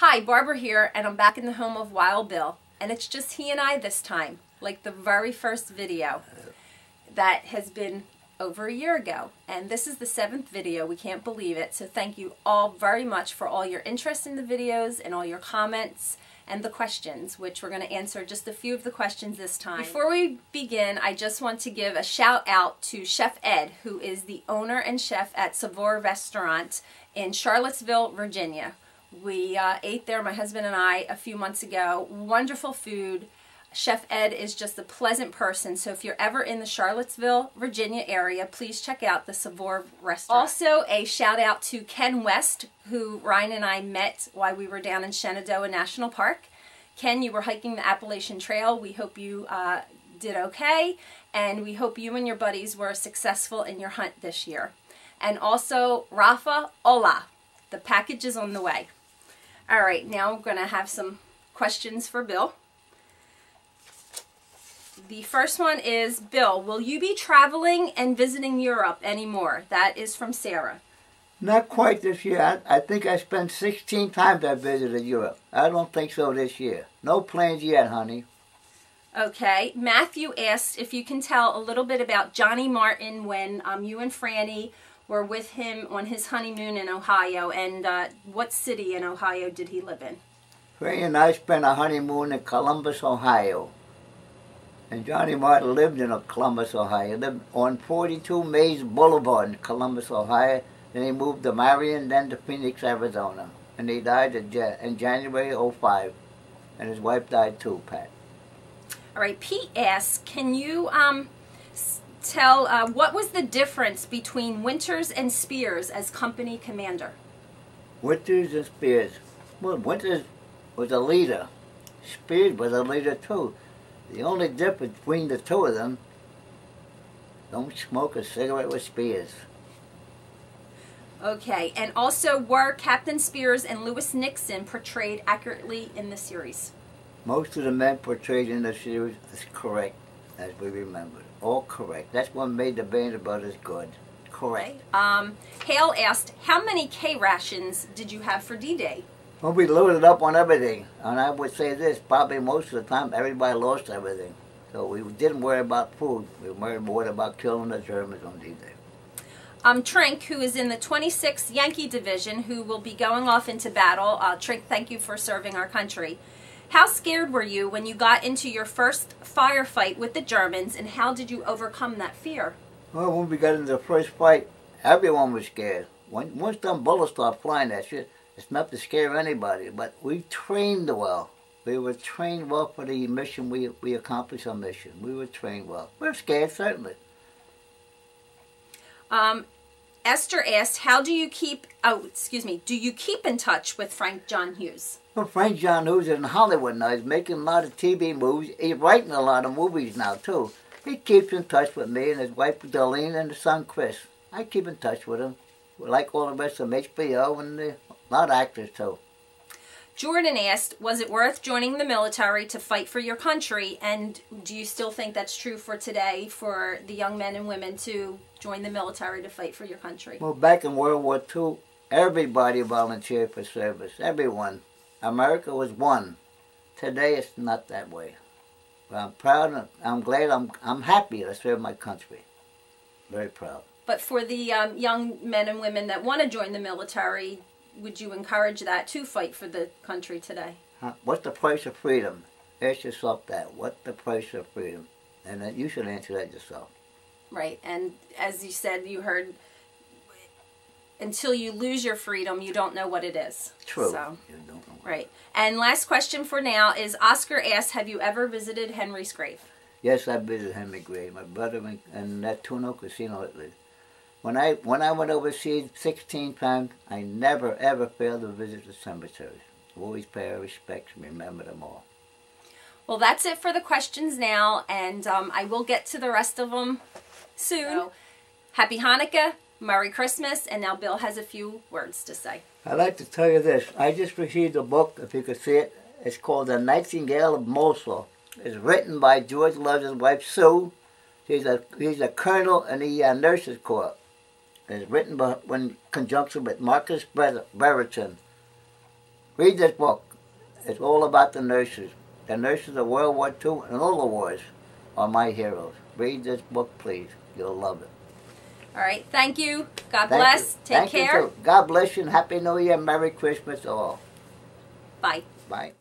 Hi, Barbara here, and I'm back in the home of Wild Bill. And it's just he and I this time, like the very first video that has been over a year ago. And this is the seventh video. We can't believe it. So thank you all very much for all your interest in the videos and all your comments and the questions, which we're going to answer just a few of the questions this time. Before we begin, I just want to give a shout out to Chef Ed, who is the owner and chef at Savour Restaurant in Charlottesville, Virginia. We uh, ate there, my husband and I, a few months ago. Wonderful food. Chef Ed is just a pleasant person, so if you're ever in the Charlottesville, Virginia area, please check out the Savour restaurant. Also, a shout out to Ken West, who Ryan and I met while we were down in Shenandoah National Park. Ken, you were hiking the Appalachian Trail. We hope you uh, did okay, and we hope you and your buddies were successful in your hunt this year. And also, Rafa, hola. The package is on the way. All right, now I'm going to have some questions for Bill. The first one is, Bill, will you be traveling and visiting Europe anymore? That is from Sarah. Not quite this year. I, I think I spent 16 times I visited Europe. I don't think so this year. No plans yet, honey. Okay. Matthew asked if you can tell a little bit about Johnny Martin when um, you and Franny were with him on his honeymoon in Ohio, and uh, what city in Ohio did he live in? Franny and I spent a honeymoon in Columbus, Ohio. And Johnny Martin lived in Columbus, Ohio. He lived on 42 Mays Boulevard in Columbus, Ohio. Then he moved to Marion, then to Phoenix, Arizona. And he died in January 05. And his wife died too, Pat. All right, Pete asks, can you um, tell uh, what was the difference between Winters and Speirs as company commander? Winters and Speirs. Well, Winters was a leader. Speirs was a leader too. The only difference between the two of them, don't smoke a cigarette with Speirs. Okay, and also were Captain Speirs and Lewis Nixon portrayed accurately in the series? Most of the men portrayed in the series is correct, as we remember. All correct. That's what made the Band of Brothers good. Correct. Um, Hale asked, how many K rations did you have for D-Day? Well, we loaded up on everything. And I would say this, probably most of the time everybody lost everything. So we didn't worry about food. We worried more about killing the Germans on D-Day. Um, Trink, who is in the 26th Yankee Division, who will be going off into battle. Uh, Trink, thank you for serving our country. How scared were you when you got into your first firefight with the Germans, and how did you overcome that fear? Well, when we got into the first fight, everyone was scared. When, once them bullets start flying, that shit, it's not to scare anybody, but we trained well. We were trained well for the mission. We, we accomplished our mission. We were trained well. We are scared, certainly. Um, Esther asked, how do you keep, oh, excuse me, do you keep in touch with Frank John Hughes? Well, Frank John Hughes is in Hollywood now. He's making a lot of TV movies. He's writing a lot of movies now, too. He keeps in touch with me and his wife, Darlene, and his son, Chris. I keep in touch with him. Like all the rest of HBO and the a lot of actors too. Jordan asked, was it worth joining the military to fight for your country? And do you still think that's true for today for the young men and women to join the military to fight for your country? Well, back in World War II, everybody volunteered for service. Everyone. America was one. Today it's not that way. But I'm proud. I'm glad. I'm, I'm happy to serve my country. Very proud. But for the um, young men and women that want to join the military, would you encourage that to fight for the country today? Huh? What's the price of freedom? Ask yourself that. What's the price of freedom? And then you should answer that yourself. Right. And as you said, you heard, until you lose your freedom, you don't know what it is. True. So, right. And last question for now is Oscar asks, have you ever visited Henry's grave? Yes, I visited Henry's grave. My brother in, in that Tuno Cassino Italy. When I when I went overseas 16 times, I never ever failed to visit the cemeteries. Always pay our respects and remember them all. Well, that's it for the questions now, and um, I will get to the rest of them soon. So, happy Hanukkah, Merry Christmas, and now Bill has a few words to say. I'd like to tell you this. I just received a book, if you could see it. It's called The Nightingale of Mosul. It's written by George Love's wife, Sue. He's a, he's a colonel in the uh, Nurses Corps. It's written by, in conjunction with Marcus Brotherton. Read this book. It's all about the nurses. The nurses of World War II and all the wars are my heroes. Read this book, please. You'll love it. All right. Thank you. God Thank bless. you. Take Thank you, care. God bless you and Happy New Year. Merry Christmas all. Bye. Bye.